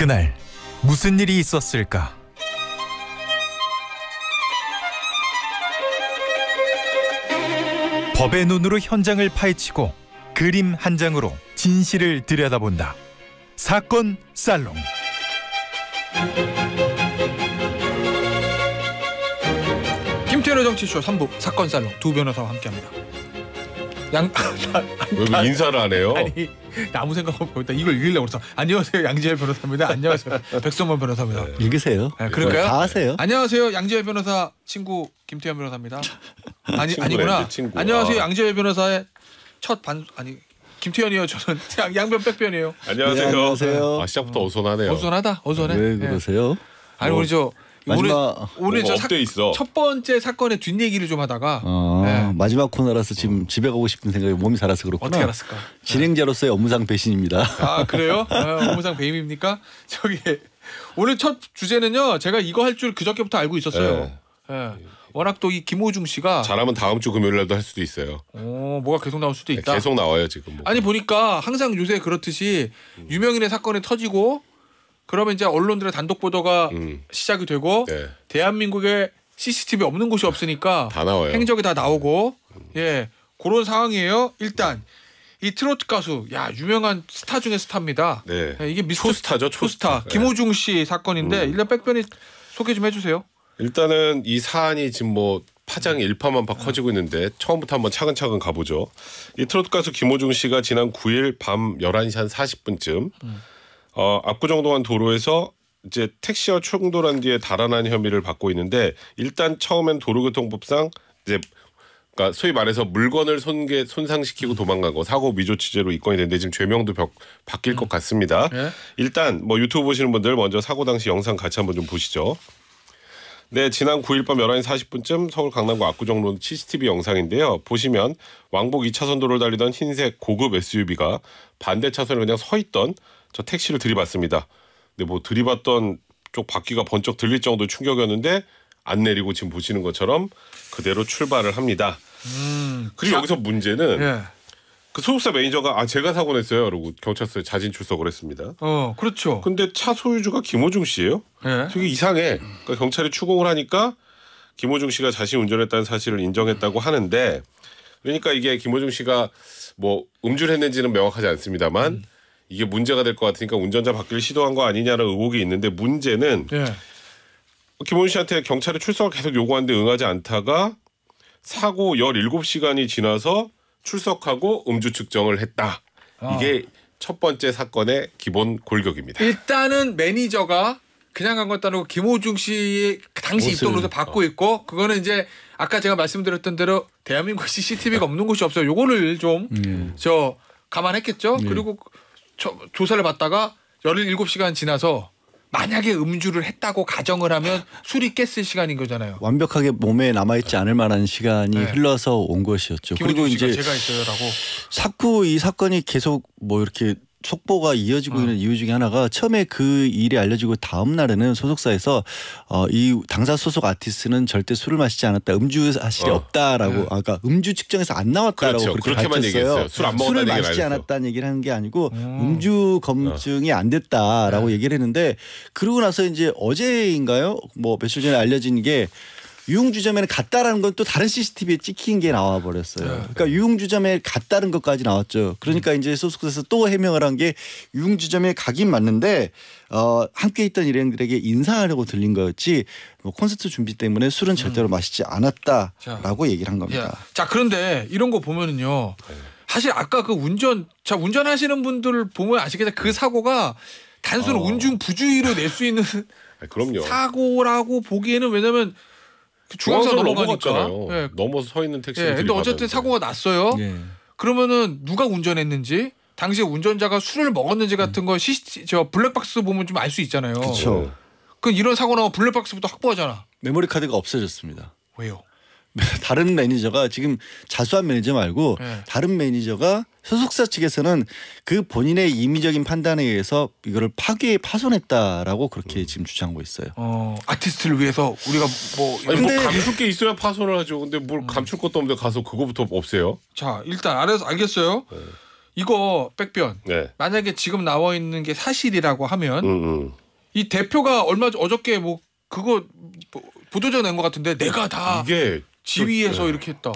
그날 무슨 일이 있었을까? 법의 눈으로 현장을 파헤치고 그림 한 장으로 진실을 들여다본다. 사건 살롱. 김태현의 정치쇼 3부 사건 살롱 두 변호사와 함께합니다. 양 왜, 왜 인사를 안 해요? 아니 아무 생각 없고 일단 이걸 읽으려고 그래서 안녕하세요 양지열 변호사입니다. 안녕하세요 백성문 변호사입니다. 읽으세요. 네, 그럴까요? 다 하세요. 안녕하세요 양지열 변호사 친구 김태현 변호사입니다. 아니 아니구나. 안녕하세요 아. 양지열 변호사의 첫 반 아니 김태현이요 저는 양- 양변 백변이에요. 안녕하세요. 네, 안녕하세요. 아, 시작부터 어수선하네요. 어수선하다 어수선해. 왜 예. 그러세요? 아니 우리 저 오늘 마지막 오늘 저 뭐가 up돼 있어. 첫 번째 사건의 뒷얘기를 좀 하다가 어, 네. 마지막 코너라서 지금 집에 가고 싶은 생각에 몸이 달아서 그렇구나. 어떻게 알았을까? 진행자로서의 업무상 배신입니다. 아 그래요? 아, 업무상 배임입니까? 저기 오늘 첫 주제는요. 제가 이거 할 줄 그저께부터 알고 있었어요. 예. 워낙 또 이 김호중 씨가 잘하면 다음 주 금요일날도 할 수도 있어요. 어, 뭐가 계속 나올 수도 있다. 계속 나와요 지금. 뭐. 아니 보니까 항상 요새 그렇듯이 유명인의 사건이 터지고 그러면 이제 언론들의 단독 보도가 음, 시작이 되고 네, 대한민국에 CCTV 없는 곳이 없으니까 다 나와요. 행적이 다 나오고 예 그런 상황이에요. 일단 이 트로트 가수 야 유명한 스타 중에 스타입니다. 네. 예, 이게 미스터 초스타죠, 초스타. 초스타 김호중 씨 사건인데 음. 일단 백변이 소개 좀 해주세요. 일단은 이 사안이 지금 뭐 파장이 일파만파 커지고 있는데 처음부터 한번 차근차근 가보죠. 이 트로트 가수 김호중 씨가 지난 9일 밤 11시 한 40분쯤 어, 압구정동안 도로에서 이제 택시와 충돌한 뒤에 달아난 혐의를 받고 있는데 일단 처음엔 도로교통법상 이제 그러니까 소위 말해서 물건을 손괴 손상시키고 도망간 거 사고 미조 취재로 입건이 됐는데 지금 죄명도 벽, 바뀔 것 같습니다. 예. 일단 뭐 유튜브 보시는 분들 먼저 사고 당시 영상 같이 한번 좀 보시죠. 네, 지난 9일 밤 11시 40분쯤 서울 강남구 압구정로 CCTV 영상인데요. 보시면 왕복 2차선 도로를 달리던 흰색 고급 SUV가 반대 차선에 그냥 서 있던 저 택시를 들이받습니다. 근데 뭐 들이받던 쪽 바퀴가 번쩍 들릴 정도의 충격이었는데 안 내리고 지금 보시는 것처럼 그대로 출발을 합니다. 음, 그리고 여기서 문제는 예. 그 소속사 매니저가 아 제가 사고 냈어요. 그러고 경찰서에 자진 출석을 했습니다. 어 그렇죠. 근데 차 소유주가 김호중 씨예요. 예. 되게 이상해. 그러니까 경찰이 추궁을 하니까 김호중 씨가 자신 운전했다는 사실을 인정했다고 하는데 그러니까 이게 김호중 씨가 뭐 음주를 했는지는 명확하지 않습니다만 이게 문제가 될 것 같으니까 운전자 바꿔치기를 시도한 거 아니냐는 의혹이 있는데 문제는 예. 김호중 씨한테 경찰에 출석을 계속 요구하는데 응하지 않다가 사고 17시간이 지나서 출석하고 음주 측정을 했다. 어. 이게 첫 번째 사건의 기본 골격입니다. 일단은 매니저가 그냥 간 것도 아니고 김호중 씨의 그 당시 입동료도 받고 있고 그거는 이제 아까 제가 말씀드렸던 대로 대한민국 CCTV가 없는 곳이 없어요. 요거를 좀저 음. 감안했겠죠. 네. 그리고 저, 조사를 받다가 17시간 지나서 만약에 음주를 했다고 가정을 하면 술이 깼을 시간인 거잖아요. 완벽하게 몸에 남아있지 않을 만한 시간이 네. 흘러서 온 것이었죠. 그리고 이제 제가 있어요라고. 자꾸 이 사건이 계속 뭐 이렇게 속보가 이어지고 어. 있는 이유 중에 하나가 처음에 그 일이 알려지고 다음 날에는 소속사에서 어, 이 당사 소속 아티스트는 절대 술을 마시지 않았다, 음주 사실이 어. 없다라고, 네. 아까 음주 측정에서 안 나왔다라고 그렇죠. 그렇게 밝혔어요. 얘기했어요. 술안 술을 마시지. 않았다는 얘기를 하는 게 아니고 음. 음주 검증이 안 됐다라고 네. 얘기를 했는데 그러고 나서 이제 어제인가요? 뭐 며칠 전에 알려진 게 유흥주점에는 갔다라는 건 또 다른 CCTV에 찍힌 게 나와 버렸어요. 네. 그러니까 유흥주점에 갔다는 것까지 나왔죠. 그러니까 이제 소속사에서 또 해명을 한 게 유흥주점에 가긴 맞는데 어, 함께 있던 일행들에게 인사하려고 들린 거였지 뭐 콘서트 준비 때문에 술은 절대로 마시지 않았다라고 얘기를 한 예. 겁니다. 자 그런데 이런 거 보면은요. 사실 아까 그 운전 자 운전하시는 분들을 보면 아시겠지만 그 사고가 단순 어. 운전 부주의로 낼 수 있는 아, 그럼요. 사고라고 보기에는 왜냐면 그 중앙선 넘어가니까. 예. 넘어서 서 있는 택시. 예. 근데 어쨌든 사고가 났어요. 예. 그러면은 누가 운전했는지 당시에 운전자가 술을 먹었는지 같은 거 CCTV 저 블랙박스 보면 좀 알 수 있잖아요. 그렇죠. 그 이런 사고 나면 블랙박스부터 확보하잖아. 메모리 카드가 없어졌습니다. 왜요? 다른 매니저가 지금 자수한 매니저 말고 네. 다른 매니저가 소속사 측에서는 그 본인의 임의적인 판단에 의해서 이거를 파괴 파손했다라고 그렇게 지금 주장하고 있어요. 어 아티스트를 위해서 우리가 뭐 아니 근데- 뭐 감출 게 있어야 파손을 하죠. 근데 뭘 감출 것도 없는데 가서 그거부터 없애요. 자 일단 알아서 알겠어요. 네. 이거 백변 네. 만약에 지금 나와 있는 게 사실이라고 하면 음, 음. 이 대표가 얼마 전 어저께 뭐 그거 뭐 보도자 낸것 같은데 내가 다 이게 지휘해서 네. 이렇게 했다.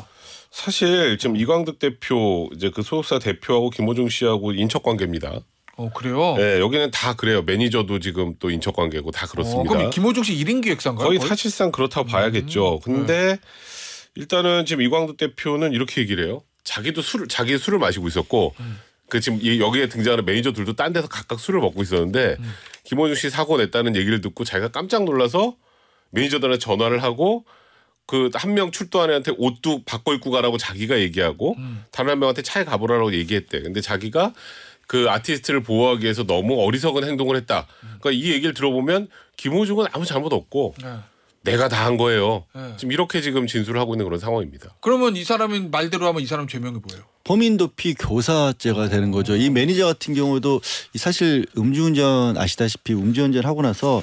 사실 지금 이광득 대표 이제 그 소속사 대표하고 김호중 씨하고 인척 관계입니다. 어 그래요. 네, 여기는 다 그래요. 매니저도 지금 또 인척 관계고 다 어, 그렇습니다. 그럼 김호중 씨 1인 기획사인가요? 거의 사실상 그렇다고 봐야겠죠. 근데 일단은 지금 이광득 대표는 이렇게 얘기를 해요. 자기도 술을 자기 술을 마시고 있었고 그 지금 이 여기에 등장하는 매니저들도 딴 데서 각각 술을 먹고 있었는데 김호중 씨 사고 냈다는 얘기를 듣고 자기가 깜짝 놀라서 매니저들한테 전화를 하고 그 한 명 출두한 애한테 옷도 바꿔 입고 가라고 자기가 얘기하고 다른 한 명한테 차에 가보라고 얘기했대. 근데 자기가 그 아티스트를 보호하기 위해서 너무 어리석은 행동을 했다. 그러니까 이 얘기를 들어보면 김호중은 아무 잘못 없고 네. 내가 다 한 거예요. 네. 지금 이렇게 지금 진술을 하고 있는 그런 상황입니다. 그러면 이 사람은 말대로 하면 이 사람 죄명이 뭐예요? 범인 도피 교사죄가 되는 거죠. 이 매니저 같은 경우도 이 사실 음주운전 아시다시피 음주운전 하고 나서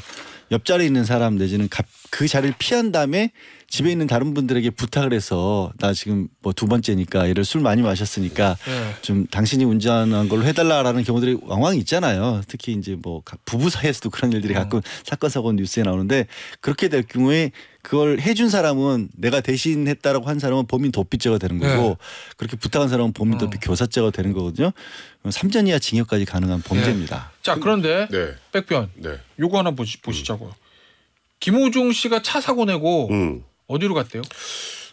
옆자리에 있는 사람 내지는 갑- 그 자리를 피한 다음에 집에 있는 다른 분들에게 부탁을 해서 나 지금 뭐 두 번째니까 얘를 술 많이 마셨으니까 네. 좀 당신이 운전한 걸로 해달라라는 경우들이 왕왕 있잖아요. 특히 이제 뭐 가- 부부 사이에서도 그런 일들이 가끔 사건 사고 뉴스에 나오는데 그렇게 될 경우에 그걸 해준 사람은 내가 대신 했다라고 한 사람은 범인 도피죄가 되는 거고 네. 그렇게 부탁한 사람은 범인 도피 교사죄가 되는 거거든요. 3년 이하 징역까지 가능한 범죄입니다. 자 그런데 네, 백변 네. 요거 하나 보시, 보시자고요. 김호중 씨가 차 사고 내고 음. 어디로 갔대요?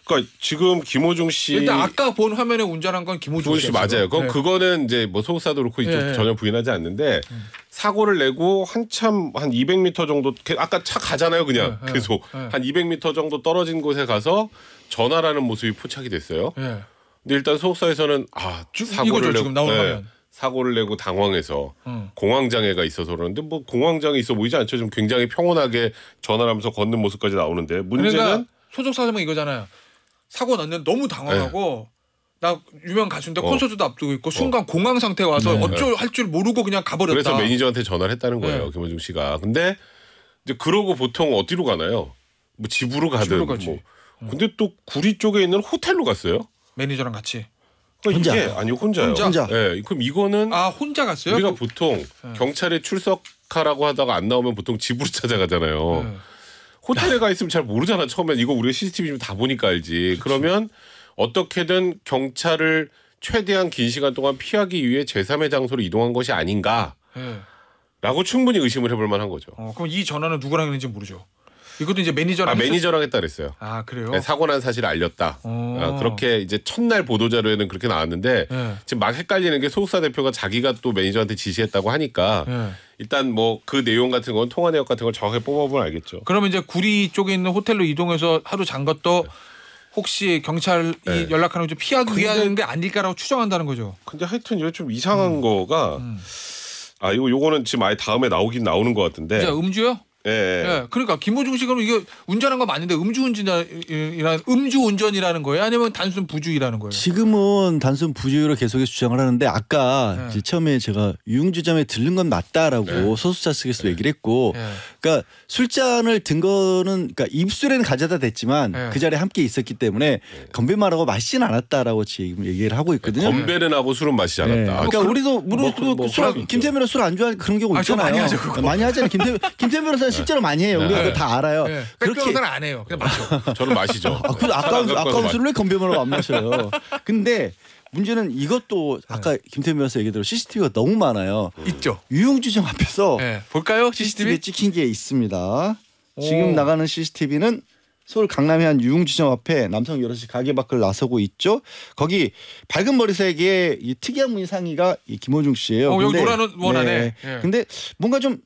그러니까 지금 김호중 씨, 일단 아까 본 화면에 운전한 건 김호중 김호중 씨. 맞아요. 그럼 네. 그거는 이제 뭐 소속사도 그렇고 네. 전혀 부인하지 않는데 사고를 내고 한참 한 200m 정도 게- 아까 차 가잖아요, 그냥 네, 네, 계속 네. 한 200m 정도 떨어진 곳에 가서 전화라는 모습이 포착이 됐어요. 예. 근데 일단 소속사에서는 아 주- 사고를 내고. 사고를 내고 당황해서 음. 공황 장애가 있어서 그러는데 뭐 공황 장애 있어 보이지 않죠? 좀 굉장히 평온하게 전화를 하면서 걷는 모습까지 나오는데 문제는 그러니까 소속 사정은 이거잖아요. 사고 났는데 너무 당황하고 나 유명 가수인데 네. 어. 콘서트도 앞두고 있고 순간 공황 상태 에 와서 네. 어쩔 할 줄 모르고 그냥 가버렸다. 그래서 매니저한테 전화를 했다는 거예요, 네. 김원중 씨가. 근데 이제 그러고 보통 어디로 가나요? 뭐 집으로 가든 집으로 가지. 뭐. 근데 또 구리 쪽에 있는 호텔로 갔어요. 매니저랑 같이. 그러니까 혼자. 이게 아니 혼자요. 혼자? 혼자. 예, 그럼 이거는 아 혼자 갔어요? 우리가 보통 네. 경찰에 출석하라고 하다가 안 나오면 보통 집으로 찾아가잖아요. 네. 호텔에 가 있으면 잘 모르잖아. 처음엔 이거 우리가 CCTV 좀다 보니까 알지. 그러면 어떻게든 경찰을 최대한 긴 시간 동안 피하기 위해 제3의 장소로 이동한 것이 아닌가 라고 예. 충분히 의심을 해볼 만한 거죠. 어, 그럼 이 전화는 누구랑 했는지 모르죠. 이것도 이제 매니저랑 아 했을- 매니저랑 했다 그랬어요. 아 그래요? 네, 사고 난 사실을 알렸다. 어. 아, 그렇게 이제 첫날 보도 자료에는 그렇게 나왔는데 예. 지금 막 헷갈리는 게 소속사 대표가 자기가 또 매니저한테 지시했다고 하니까 예. 일단 뭐 그 내용 같은 건 통화 내역 같은 걸 정확하게 뽑아보면 알겠죠. 그러면 이제 구리 쪽에 있는 호텔로 이동해서 하루 잔 것도 혹시 경찰이 네. 연락하는 걸좀 피하기 위한 게 아닐까라고 추정한다는 거죠. 근데 하여튼 이거 좀 이상한 거가 음. 아 이거 요거는 지금 아예 다음에 나오긴 나오는 것 같은데. 자, 음주요? 예. 예. 예. 그러니까 김호중 씨가 그럼 이게 운전한 거 맞는데 음주운전이라는 음주운전이라는 거예요? 아니면 단순 부주의라는 거예요? 지금은 단순 부주의로 계속해서 주장을 하는데 아까 네. 이제 처음에 제가 유흥주점에 들른 건 맞다라고 네. 소속사 측에서 얘기를 했고 예. 그러니까 술잔을 든 거는 그러니까 입술에는 가져다 댔지만 네. 그 자리에 함께 있었기 때문에 건배만 하고 마시진 않았다라고 지금 얘기를 하고 있거든요. 건배는 하고 술은 마시지 네. 않았다. 그러니까 뭐 우리도 뭐 우리도 그- 뭐 술, 그런 거 김태민은 술 안 좋아하는 그런 경우 아, 저 있잖아요. 많이 하죠, 그거. 많이 하잖아요. 김태 김태민 변호사는 실제로 많이 해요. 우리가 네. 그거 다 알아요. 예. 그렇게 안 해요. 그냥 마셔. 저는 마시죠. 아, 그 아까운 아까운 술을 왜 건배만 하고 안 마셔요. 근데 문제는 이것도 아까 김태민 변호사 얘기대로 CCTV가 너무 많아요. 있죠. 유흥주점 앞에서 예. 볼까요? CCTV에 CCTV? 찍힌 게 있습니다. 오. 지금 나가는 CCTV는 서울 강남의 한 유흥주점 앞에 남성 여럿이 가게 밖을 나서고 있죠. 거기 밝은 머리색의 이 특이한 무늬 상의가 이 김호중 씨예요. 어, 여기 근데- 노란 옷 원하네. 예. 근데 뭔가 좀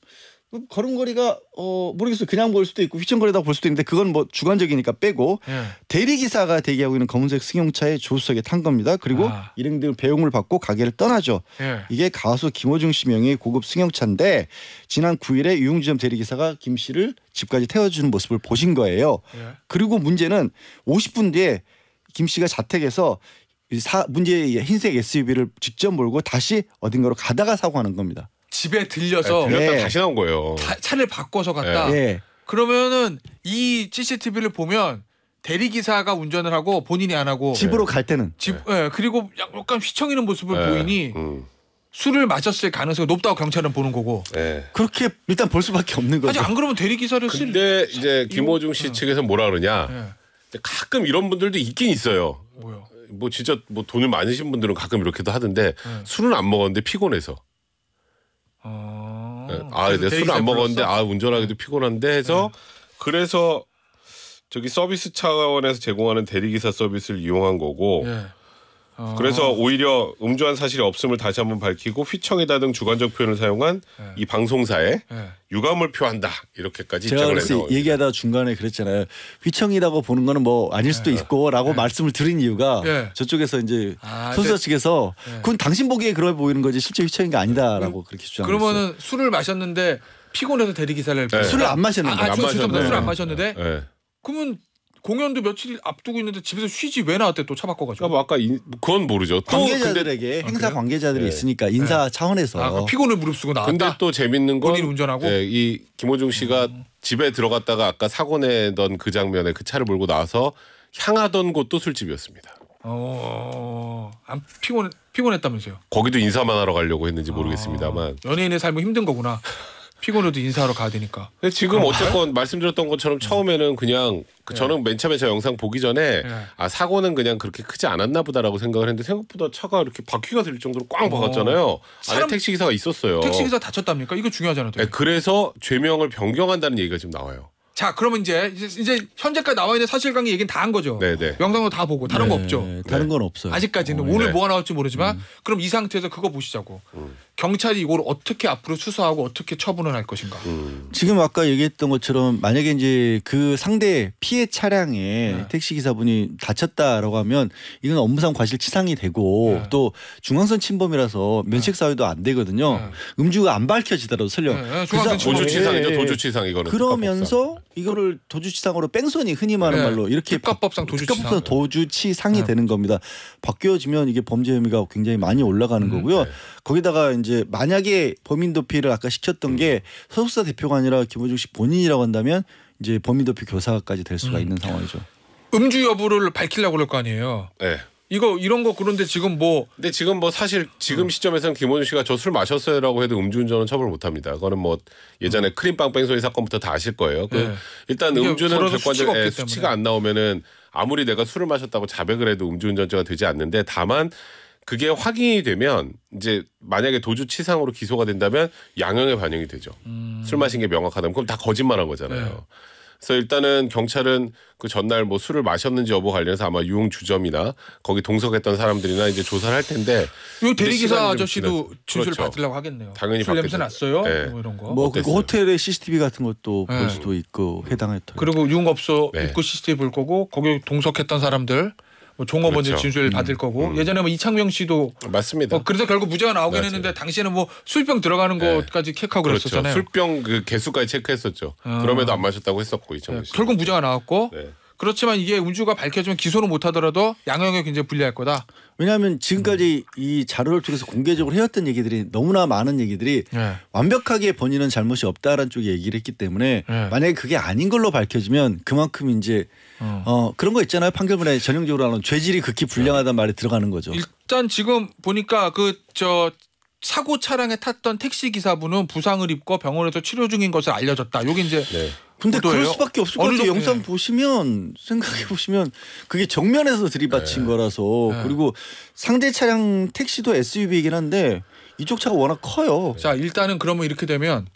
걸음걸이가 어 모르겠어요. 그냥 볼 수도 있고 휘청거리다 볼 수도 있는데 그건 뭐 주관적이니까 빼고 예. 대리 기사가 대기하고 있는 검은색 승용차에 조수석에 탄 겁니다. 그리고 아. 일행 등 배웅을 받고 가게를 떠나죠. 예. 이게 가수 김호중 씨 명의 고급 승용차인데 지난 9일에 유흥주점 대리 기사가 김 씨를 집까지 태워주는 모습을 보신 거예요. 예. 그리고 문제는 50분 뒤에 김 씨가 자택에서 이 사, 문제의 흰색 SUV를 직접 몰고 다시 어딘가로 가다가 사고하는 겁니다. 집에 들려서 네, 들렸다 네. 다시 나온 거예요. 다- 차를 바꿔서 갔다. 예. 그러면은 이 CCTV를 보면 대리 기사가 운전을 하고 본인이 안 하고 집으로 갈 때는 집 예, 그리고 약간 휘청이는 모습을 예. 보이니 음. 술을 마셨을 가능성이 높다고 경찰은 보는 거고. 예. 그렇게 일단 볼 수밖에 없는 거죠. 아직 안 그러면 대리 기사를 쓸 근데 이제 김호중 씨 어. 측에서 뭐라 그러냐? 예. 이제 가끔 이런 분들도 있긴 있어요. 뭐요? 뭐 진짜 뭐 돈을 많으신 분들은 가끔 이렇게도 하던데 네. 술은 안 먹었는데 피곤해서. 어. 예. 아, 그래서 내 대리 술을 안 먹었는데 불렀어? 아 운전하기도 피곤한데 해서 그래서 저기 서비스 차원에서 제공하는 대리기사 서비스를 이용한 거고 예. 어. 그래서 오히려 음주한 사실이 없음을 다시 한번 밝히고 휘청이다 등 주관적 표현을 사용한 예. 이 방송사에 예. 유감을 표한다 이렇게까지 제가 입장을 그래서 해서 얘기하다가 중간에 그랬잖아요. 휘청이라고 보는 거는 뭐 아닐 수도 있고라고 말씀을 드린 이유가 예. 저쪽에서 이제 아, 소수자 근데- 측에서 예. 그건 당신 보기에 그래 보이는 거지 실제 휘청인 게 아니다라고 그렇게 주장했어요. 그러면은 술을 마셨는데 피곤해서 대리 기사를 네. 술을 안 마셨는데. 아, 아, 안. 술을 안 마셨는데 예. 그러면 공연도 며칠 앞두고 있는데 집에서 쉬지 왜 나왔대 또 차 바꿔가지고. 그러니까 뭐 아까 인- 그건 모르죠. 또 근데 관계자들에게 행사 그래요? 관계자들이 네. 있으니까 인사 차원에서 아, 그 피곤을 무릅쓰고 나왔다. 근데 또 재밌는 건 본인 운전하고? 예, 이 김호중 씨가 집에 들어갔다가 아까 사고 내던 그 장면에 그 차를 몰고 나와서 향하던 곳도 술집이었습니다. 어, 안 피곤 피곤했다면서요. 거기도 인사만 하러 가려고 했는지 모르겠습니다만. 연예인의 삶은 힘든 거구나. 피곤해도 인사하러 가야 되니까. 근데 지금 어쨌건 말씀드렸던 것처럼 처음에는 그냥 그 저는 맨 처음에 저 영상 보기 전에 네. 아 사고는 그냥 그렇게 크지 않았나 보다라고 생각을 했는데 생각보다 차가 이렇게 바퀴가 들 정도로 꽝 박았잖아요. 안에 사람- 택시 기사가 있었어요. 택시 기사 다쳤답니까? 이거 중요하잖아요. 네, 그래서 죄명을 변경한다는 얘기가 지금 나와요. 자, 그러면 이제 이제, 현재까지 나와 있는 사실관계 얘기는 다 한 거죠. 네네. 영상도 다 보고 다른 거 네, 없죠. 다른 건 없어요. 아직까지는 어, 오늘 네. 뭐가 나올지 모르지만 그럼 이 상태에서 그거 보시자고. 음. 경찰이 이걸 어떻게 앞으로 수사하고 어떻게 처분을 할 것인가. 음. 지금 아까 얘기했던 것처럼 만약에 이제 그 상대 피해 차량에 네. 택시 기사분이 다쳤다라고 하면 이건 업무상 과실치상이 되고 네. 또 중앙선 침범이라서 면책 사유도 안 되거든요. 네. 음주가 안 밝혀지더라도 설령 네, 네, 그 사- 중앙선 침범. 도주치상이죠. 도주치상 이거는. 그러면서 이거를 도주치상으로 뺑소니 흔히 말하는 네. 말로 이렇게 특가법상 도주치상. 특가법상 도주치상이 네. 되는 겁니다. 바뀌어지면 이게 범죄 혐의가 굉장히 많이 올라가는 음, 거고요. 네. 거기다가 이제 만약에 범인 도피를 아까 시켰던 게 소속사 대표가 아니라 김호중 씨 본인이라고 한다면 이제 범인 도피 교사까지 될 수가 음. 있는 상황이죠. 음주 여부를 밝히려고 그럴 거 아니에요. 네. 이거 이런 거 그런데 지금 뭐 근데 지금 뭐 사실 지금 시점에서는 김원준 씨가 저 술 마셨어요라고 해도 음주운전은 처벌 못 합니다. 그거는 뭐 예전에 크림빵 뺑소니 사건부터 다 아실 거예요. 그 네. 일단 음주는 객관적 수치가 예, 수치가 때문에. 안 나오면은 아무리 내가 술을 마셨다고 자백을 해도 음주운전죄가 되지 않는데 다만 그게 확인이 되면 이제 만약에 도주 치상으로 기소가 된다면 양형에 반영이 되죠. 술 마신 게 명확하다면 그럼 다 거짓말한 거잖아요. 네. 그래서 일단은 경찰은 그 전날 뭐 술을 마셨는지 여부 관련해서 아마 유흥 주점이나 거기 동석했던 사람들이나 이제 조사를 할 텐데 요 대리기사 아저씨도 진술을 그렇죠. 받으려고 하겠네요. 당연히 술. 냄새 났어요. 네. 뭐 이런 거. 뭐 어땠어요? 호텔의 CCTV 같은 것도 네. 볼 수도 있고 해당했던. 그리고 유흥업소 네. 입구 CCTV 볼 거고 거기 동석했던 사람들 뭐 종업원들 그렇죠. 진술 받을 거고 예전에 뭐 이창명 씨도 맞습니다. 뭐 그래서 결국 무죄가 나오긴 맞아요. 했는데 당시에는 뭐 술병 들어가는 네. 것까지 체크하고 그렇죠. 그랬었잖아요. 술병 그 개수까지 체크했었죠. 어. 그럼에도 안 마셨다고 했었고 이창훈 네, 씨. 결국 무죄가 나왔고 네. 그렇지만 이게 음주가 밝혀지면 기소는 못하더라도 양형에 굉장히 불리할 거다. 왜냐하면 지금까지 이 자료를 통해서 공개적으로 해왔던 얘기들이 너무나 많은 얘기들이 네. 완벽하게 본인은 잘못이 없다라는 쪽에 얘기를 했기 때문에 네. 만약에 그게 아닌 걸로 밝혀지면 그만큼 이제 어. 어 그런 거 있잖아요 판결문에 전형적으로 하는 죄질이 극히 불량하다는 말이 들어가는 거죠. 일단 지금 보니까 그 저 사고 차량에 탔던 택시 기사분은 부상을 입고 병원에서 치료 중인 것을 알려졌다. 여기 이제 네. 근데 그럴 보도예요? 수밖에 없을 것 같아요. 영상 예. 보시면 생각해 보시면 그게 정면에서 들이받친 거라서 네. 그리고 상대 차량 택시도 SUV이긴 한데 이쪽 차가 워낙 커요. 자 일단은 그러면 이렇게 되면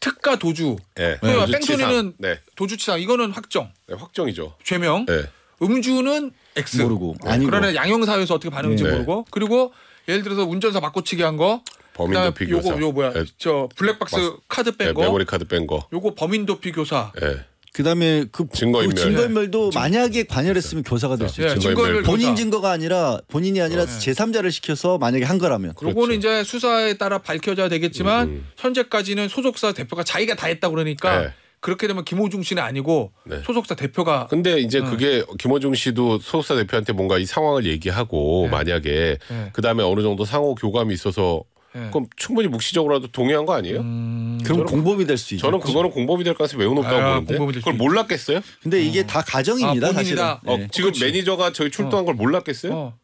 특가 도주, 네. 그러니까. 뺑소니는 네. 도주치상 이거는 확정, 네, 확정이죠. 죄명, 네. 음주는 X 모르고 네, 그러나 양형사에서 어떻게 반응인지 네. 모르고 그리고 예를 들어서 운전사 바꿔치기 한 거, 범인 도피 요거 교사. 요 뭐야 네. 저 블랙박스 맞- 카드 뺀 네, 거, 메모리 카드 뺀 거. 요거 범인 도피 교사, 네. 그다음에 그 증거인멸. 그 증거인멸도 만약에 관여했으면 교사가 될수 예, 있죠. 증거인멸. 증거인멸 본인 교사. 증거가 아니라 본인이 아니라 네. 제3자를 시켜서 만약에 한 거라면 요거는 이제 수사에 따라 밝혀져야 되겠지만 음. 현재까지는 소속사 대표가 자기가 다 했다 그러니까 네. 그렇게 되면 김호중 씨는 아니고 네. 소속사 대표가 근데 이제 음. 그게 김호중 씨도 소속사 대표한테 뭔가 이 상황을 얘기하고 네. 만약에 네. 그 다음에 어느 정도 상호 교감이 있어서 예. 그럼 충분히 묵시적으로라도 동의한 거 아니에요? 음, 그럼 저는- 공범이 될 수 있죠. 저는 그거는 공범이 될 가능성이 매우 높다고 아, 보는데 그걸 있- 몰랐겠어요? 근데 이게 다 가정입니다. 아, 사실은. 어, 네. 지금 그렇지. 매니저가 저희 출두한 걸 몰랐겠어요? 어.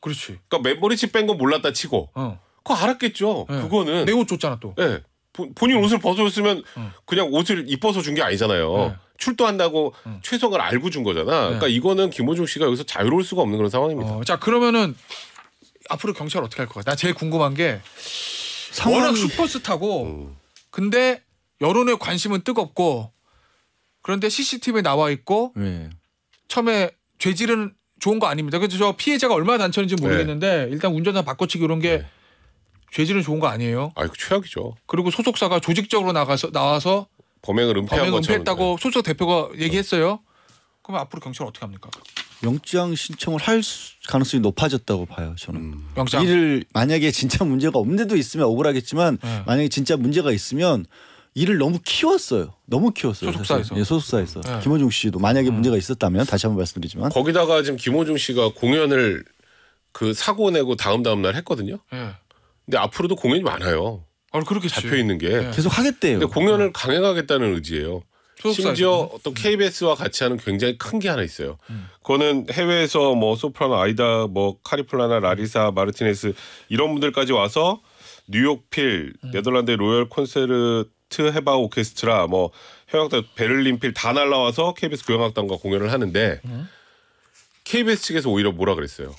그렇지. 그러니까 메모리칩 뺀 건 몰랐다 치고 어. 그거 알았겠죠. 예. 그거는 내 옷 줬잖아 또. 예. 본- 본인 옷을 벗어줬으면 음. 그냥 옷을 입어서 준 게 아니잖아요. 네. 출도한다고 음. 최소한을 알고 준 거잖아. 그러니까 이거는 김호중 씨가 여기서 자유로울 수가 없는 그런 상황입니다. 어, 자 그러면은 앞으로 경찰 어떻게 할 것 같아? 나 제일 궁금한 게 상황이 워낙 슈퍼스타고 음. 근데 여론의 관심은 뜨겁고 그런데 CCTV에 나와 있고 네. 처음에 죄질은 좋은 거 아닙니다. 그래서 저 피해자가 얼마나 단천인지 모르겠는데 일단 운전자 바꿔치기 이런 게 네. 죄질은 좋은 거 아니에요. 아, 이거 최악이죠. 그리고 소속사가 조직적으로 나가서 나와서 범행을 은폐한 범행 것처럼. 은폐했다고 소속 대표가 얘기했어요. 그럼 앞으로 경찰 어떻게 합니까? 영장 신청을 할 수- 가능성이 높아졌다고 봐요. 저는. 음. 영장. 일을 만약에 진짜 문제가 없는데도 있으면 억울하겠지만 네. 만약에 진짜 문제가 있으면 일을 너무 키웠어요. 너무 키웠어요. 소속사에서. 예, 소속사에서. 네. 김호중 씨도 만약에 음. 문제가 있었다면 다시 한번 말씀드리지만 거기다가 지금 김호중 씨가 공연을 그 사고 내고 다음 다음 날 했거든요. 예. 근데 앞으로도 공연이 많아요. 아 그렇겠지. 잡혀 있는 게. 네. 계속 하겠대요. 근데 공연을 강행하겠다는 의지예요. 심지어 어떤 KBS와 같이 하는 굉장히 큰 게 하나 있어요. 음. 그거는 해외에서 뭐 소프라노 아이다, 뭐 카리플라나, 라리사, 마르티네스 이런 분들까지 와서 뉴욕 필, 음. 네덜란드 로열 콘세르트 헤바 오케스트라, 뭐 해외악단 베를린 필 다 날라와서 KBS 교향악단과 공연을 하는데 음. KBS 측에서 오히려 뭐라 그랬어요?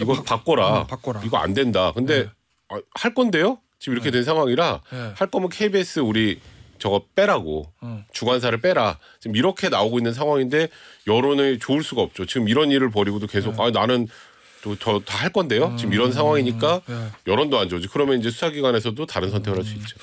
이거 바꿔라. 어, 바꿔라. 이거 안 된다. 근데 네. 아, 할 건데요? 지금 이렇게 된 상황이라 네. 할 거면 KBS 우리 저거 빼라고 음. 주관사를 빼라 지금 이렇게 나오고 있는 상황인데 여론이 좋을 수가 없죠 지금 이런 일을 벌이고도 계속 아 나는 더다할 건데요 지금 이런 상황이니까 네. 여론도 안 좋지 그러면 이제 수사기관에서도 다른 선택을 할 수 있죠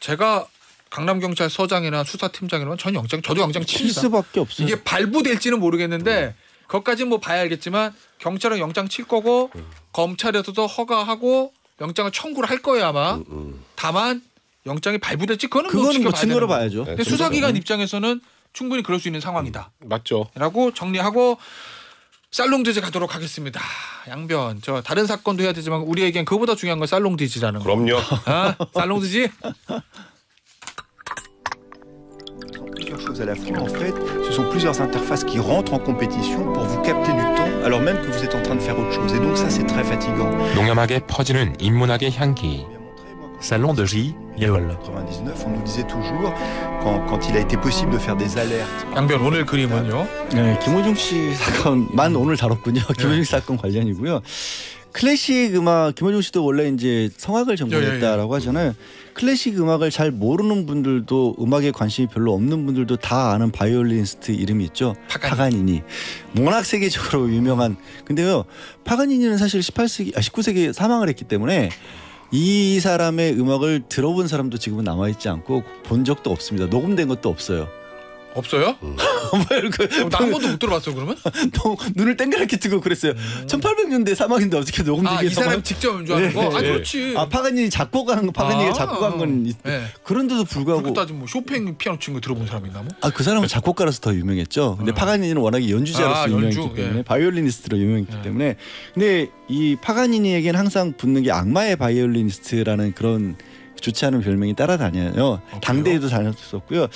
제가 강남 경찰 서장이나 수사팀장이라면 전 영장 저도 영장 칠. 수밖에 없어요. 이게 발부될지는 모르겠는데 그것까지는 뭐 봐야 알겠지만 경찰은 영장 칠 거고 검찰에서도 허가하고 영장을 청구를 할 거예요 아마. 음. 다만 영장이 발부될지 그거는 뭐 그거는 뭐 지켜봐야 증거로. 봐야죠. 네. 근데 수사기관 입장에서는 충분히 그럴 수 있는 상황이다. 맞죠 라고 정리하고 살롱드즈 가도록 하겠습니다. 양변 저 다른 사건도 해야 되지만 우리에겐 그보다 중요한 건 살롱드즈라는 거. 그럼요 아, 살롱드즈 plusieurs choses à la fois. En fait, ce sont plusieurs interfaces qui rentrent en compétition pour vous capter du temps alors même que vous êtes en train de faire autre chose. Et donc ça, c'est très fatigant. 농염하게 퍼지는 인문학의 향기. Salon de J, En 99, on nous disait toujours, quand, quand il a été possible de faire des alertes, 양변 오늘 그림은요. 네, 김호중 씨 사건만 오늘 다뤘군요. 김호중 씨 사건 관련이고요. 클래식 음악 김호중 씨도 원래 이제 성악을 전공했다라고 하잖아요. 클래식 음악을 잘 모르는 분들도 음악에 관심이 별로 없는 분들도 다 아는 바이올리니스트 이름이 있죠. 파가니. 파가니니. 워낙 세계적으로 유명한. 근데요, 파가니니는 사실 18세기, 아 19세기에 사망을 했기 때문에 이 사람의 음악을 들어본 사람도 지금은 남아 있지 않고 본 적도 없습니다. 녹음된 것도 없어요. 없어요? 그 나한 번도 못 들어봤어 그러면? 또 눈을 땡그랗게 뜨고 그랬어요. 1800년대 사망인데 어떻게 녹음되게 아이 사람? 직접 연주하는 거? 아 예, 예. 그렇지. 아 파가니니 작곡한 거, 파가니니가 아, 작곡 한 건 있, 네. 그런데도 불구하고 따지면 뭐 쇼팽 피아노 친거 들어본 사람 있나 뭐? 아그 사람은 작곡가라서 더 유명했죠. 근데 어. 파가니니는 워낙에 연주자로서 아, 유명했기 연주, 때문에 예. 바이올리니스트로 유명했기 예. 때문에 근데 이 파가니니에겐 항상 붙는 게 악마의 바이올리니스트라는 그런 좋지 않은 별명이 따라다녀요. 아, 당대에도 다녔었고요.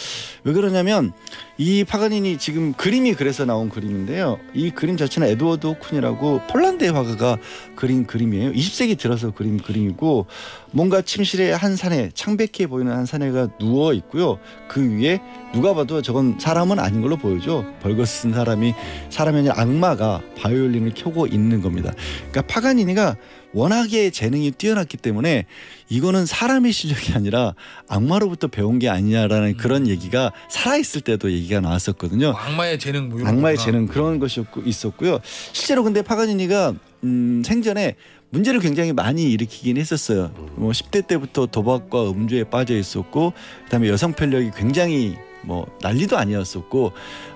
왜 그러냐면 이 파가니니 지금 그림이 그래서 나온 그림인데요. 이 그림 자체는 에드워드 호쿤이라고 폴란드의 화가가 그린 그림이에요. 20세기 들어서 그린 그림이고 뭔가 침실에 한 사내 창백해 보이는 한 사내가 누워 있고요. 그 위에 누가 봐도 저건 사람은 아닌 걸로 보이죠. 벌거벗은 사람이 사람이 아니라 악마가 바이올린을 켜고 있는 겁니다. 그러니까 파가니니가 워낙에 재능이 뛰어났기 때문에 이거는 사람의 실력이 아니라 악마로부터 배운 게 아니냐라는 그런 얘기가 살아있을 때도 얘기가 나왔었거든요. 뭐 악마의 재능 뭐 악마의 거구나. 재능 그런 것이었고 있었고요. 실제로 근데 파가니니가 음, 생전에 문제를 굉장히 많이 일으키긴 했었어요. 뭐 10대 때부터 도박과 음주에 빠져 있었고 그다음에 여성 편력이 굉장히 뭐 난리도 아니었었고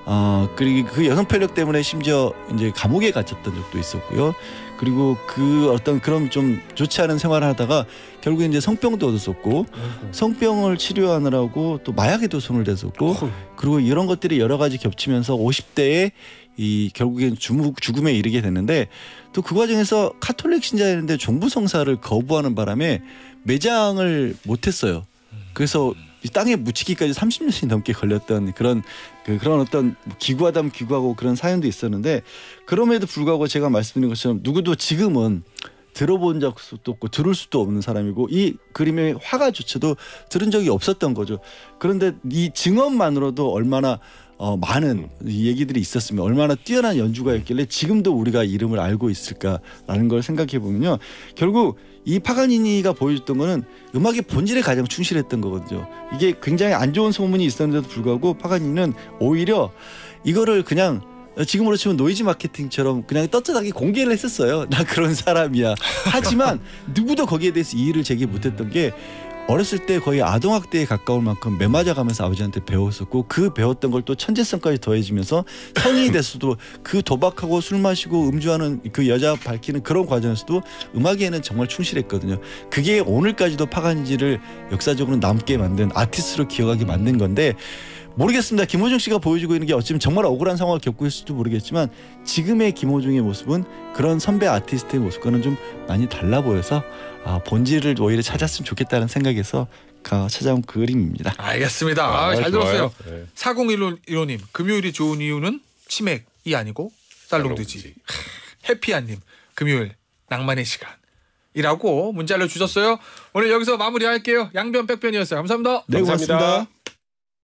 어 그리고 그 여성 편력 때문에 심지어 이제 감옥에 갇혔던 적도 있었고요. 그리고 그 어떤 그런 좀 좋지 않은 생활을 하다가 결국에 이제 성병도 얻었었고 아이고. 성병을 치료하느라고 또 마약에도 손을 댔었고 어휴. 그리고 이런 것들이 여러 가지 겹치면서 50대에 이 결국엔 죽음에 이르게 되는데 또 그 과정에서 카톨릭 신자였는데 종부 성사를 거부하는 바람에 매장을 못했어요. 그래서 이 땅에 묻히기까지 30년이 넘게 걸렸던 그런 그 그런 어떤 기구하다면 기구하고 그런 사연도 있었는데 그럼에도 불구하고 제가 말씀드린 것처럼 누구도 지금은 들어본 적도 없고 들을 수도 없는 사람이고 이 그림의 화가조차도 들은 적이 없었던 거죠. 그런데 이 증언만으로도 얼마나 어, 많은 이 얘기들이 있었으면 얼마나 뛰어난 연주가였길래 지금도 우리가 이름을 알고 있을까라는 걸 생각해 보면요. 결국 이 파가니니가 보여줬던 거는 음악의 본질에 가장 충실했던 거거든요. 이게 굉장히 안 좋은 소문이 있었는데도 불구하고 파가니니는 오히려 이거를 그냥 지금으로 치면 노이즈 마케팅처럼 그냥 떳떳하게 공개를 했었어요. 나 그런 사람이야. 하지만 누구도 거기에 대해서 이의를 제기 못했던 게 어렸을 때 거의 아동학대에 가까울 만큼 매맞아가면서 아버지한테 배웠었고 그 배웠던 걸 또 천재성까지 더해지면서 성인이 됐어도 그 도박하고 술 마시고 음주하는 그 여자 밝히는 그런 과정에서도 음악에는 정말 충실했거든요. 그게 오늘까지도 파간지를 역사적으로 남게 만든 아티스트로 기억하게 만든 건데 모르겠습니다. 김호중 씨가 보여주고 있는 게 어쩌면 정말 억울한 상황을 겪고 있을지도 모르겠지만 지금의 김호중의 모습은 그런 선배 아티스트의 모습과는 좀 많이 달라 보여서 아, 본질을 오히려 찾았으면 좋겠다는 생각에서 가- 찾아온 그 그림입니다. 알겠습니다. 아, 아, 잘 좋아요. 들었어요. 네. 4015님 금요일이 좋은 이유는 치맥이 아니고 살롱드지. 해피한님 금요일 낭만의 시간 이라고 문자를 주셨어요. 오늘 여기서 마무리할게요. 양변 백변이었어요. 감사합니다. 네, 감사합니다. 고맙습니다.